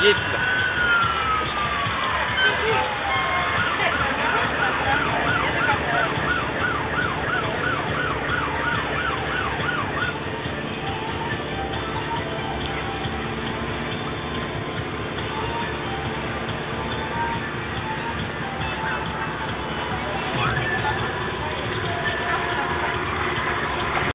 Есть.